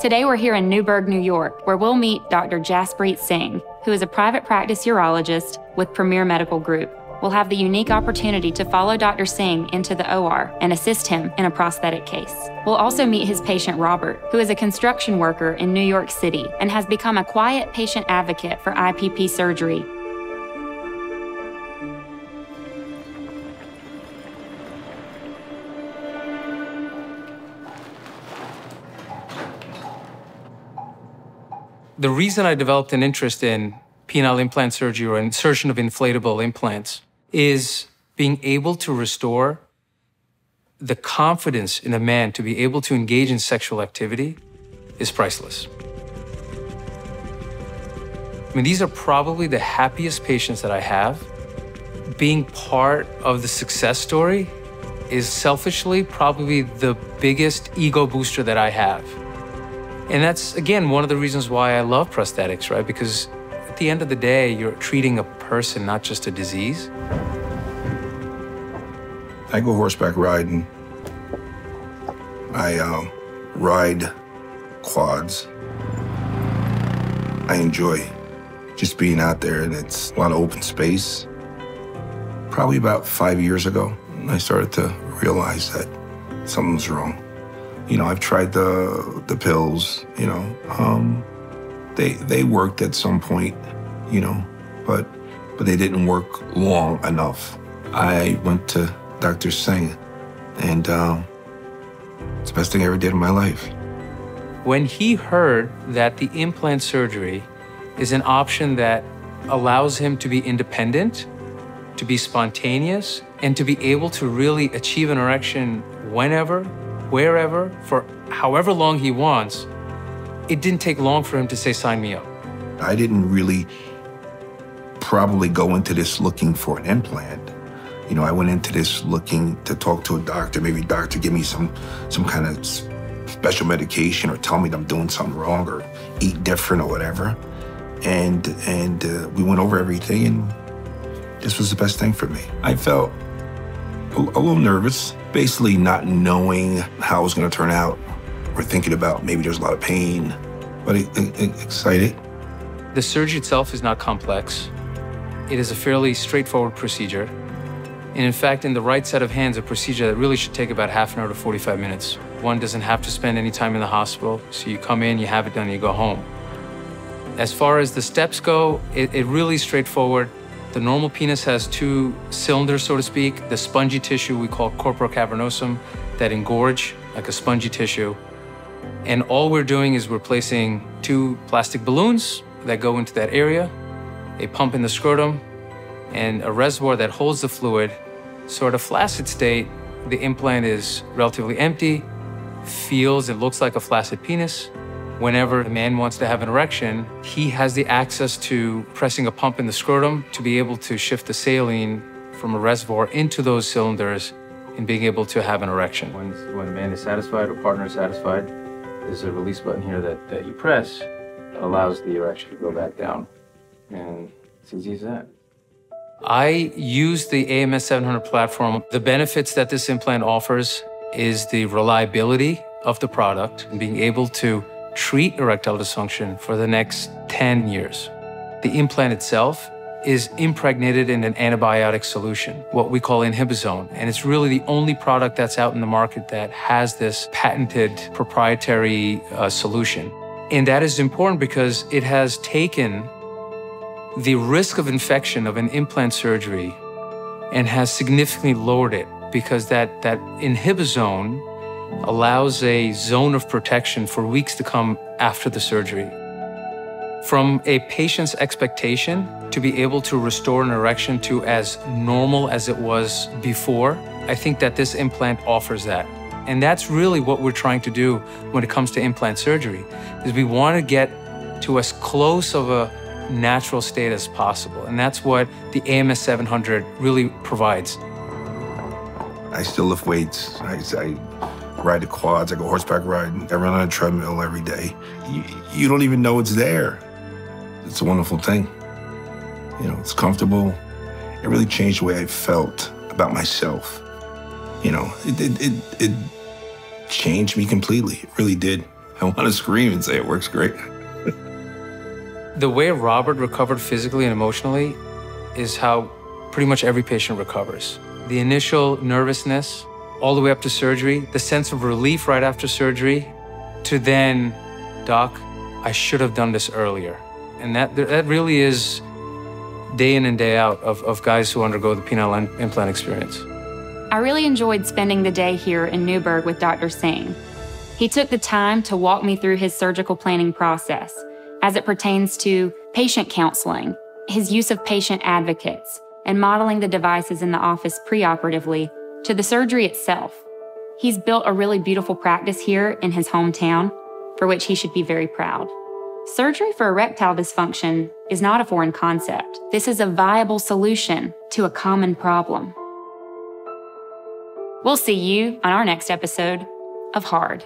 Today we're here in Newburgh, New York, where we'll meet Dr. Jaspreet Singh, who is a private practice urologist with Premier Medical Group. We'll have the unique opportunity to follow Dr. Singh into the OR and assist him in a prosthetic case. We'll also meet his patient Robert, who is a construction worker in New York City and has become a quiet patient advocate for IPP surgery The reason I developed an interest in penile implant surgery or insertion of inflatable implants is being able to restore the confidence in a man to be able to engage in sexual activity is priceless. I mean, these are probably the happiest patients that I have. Being part of the success story is selfishly probably the biggest ego booster that I have. And that's, again, one of the reasons why I love prosthetics, right? Because at the end of the day, you're treating a person, not just a disease. I go horseback riding. I uh, ride quads. I enjoy just being out there, and it's a lot of open space. Probably about five years ago, I started to realize that something was wrong. You know, I've tried the the pills. You know, um, they they worked at some point. You know, but but they didn't work long enough. I went to Dr. Singh, and um, it's the best thing I ever did in my life. When he heard that the implant surgery is an option that allows him to be independent, to be spontaneous, and to be able to really achieve an erection whenever wherever, for however long he wants, it didn't take long for him to say, sign me up. I didn't really probably go into this looking for an implant. You know, I went into this looking to talk to a doctor, maybe doctor give me some some kind of special medication or tell me that I'm doing something wrong or eat different or whatever. And and uh, we went over everything and this was the best thing for me. I felt a, a little nervous, basically not knowing how it was going to turn out or thinking about maybe there's a lot of pain, but it, it, it excited. The surgery itself is not complex. It is a fairly straightforward procedure. And in fact, in the right set of hands, a procedure that really should take about half an hour to 45 minutes. One doesn't have to spend any time in the hospital, so you come in, you have it done, you go home. As far as the steps go, it, it really straightforward. The normal penis has two cylinders, so to speak. The spongy tissue we call corpora cavernosum that engorge like a spongy tissue. And all we're doing is we're placing two plastic balloons that go into that area, a pump in the scrotum, and a reservoir that holds the fluid. So at a flaccid state, the implant is relatively empty, feels and looks like a flaccid penis, Whenever a man wants to have an erection, he has the access to pressing a pump in the scrotum to be able to shift the saline from a reservoir into those cylinders and being able to have an erection. When, when a man is satisfied or partner is satisfied, there's a release button here that, that you press that allows the erection to go back down. And it's easy as that. I use the AMS 700 platform. The benefits that this implant offers is the reliability of the product and being able to treat erectile dysfunction for the next 10 years. The implant itself is impregnated in an antibiotic solution, what we call InhibiZone. And it's really the only product that's out in the market that has this patented proprietary uh, solution. And that is important because it has taken the risk of infection of an implant surgery and has significantly lowered it because that, that InhibiZone allows a zone of protection for weeks to come after the surgery. From a patient's expectation to be able to restore an erection to as normal as it was before, I think that this implant offers that. And that's really what we're trying to do when it comes to implant surgery, is we want to get to as close of a natural state as possible. And that's what the AMS 700 really provides. I still lift weights. I, I ride the quads, I go horseback riding, I run on a treadmill every day. You, you don't even know it's there. It's a wonderful thing. You know, it's comfortable. It really changed the way I felt about myself. You know, it, it, it, it changed me completely. It really did. I want to scream and say it works great. the way Robert recovered physically and emotionally is how pretty much every patient recovers. The initial nervousness, all the way up to surgery, the sense of relief right after surgery, to then, doc, I should have done this earlier. And that, that really is day in and day out of, of guys who undergo the penile implant experience. I really enjoyed spending the day here in Newburgh with Dr. Singh. He took the time to walk me through his surgical planning process as it pertains to patient counseling, his use of patient advocates, and modeling the devices in the office preoperatively to the surgery itself. He's built a really beautiful practice here in his hometown, for which he should be very proud. Surgery for erectile dysfunction is not a foreign concept. This is a viable solution to a common problem. We'll see you on our next episode of Hard.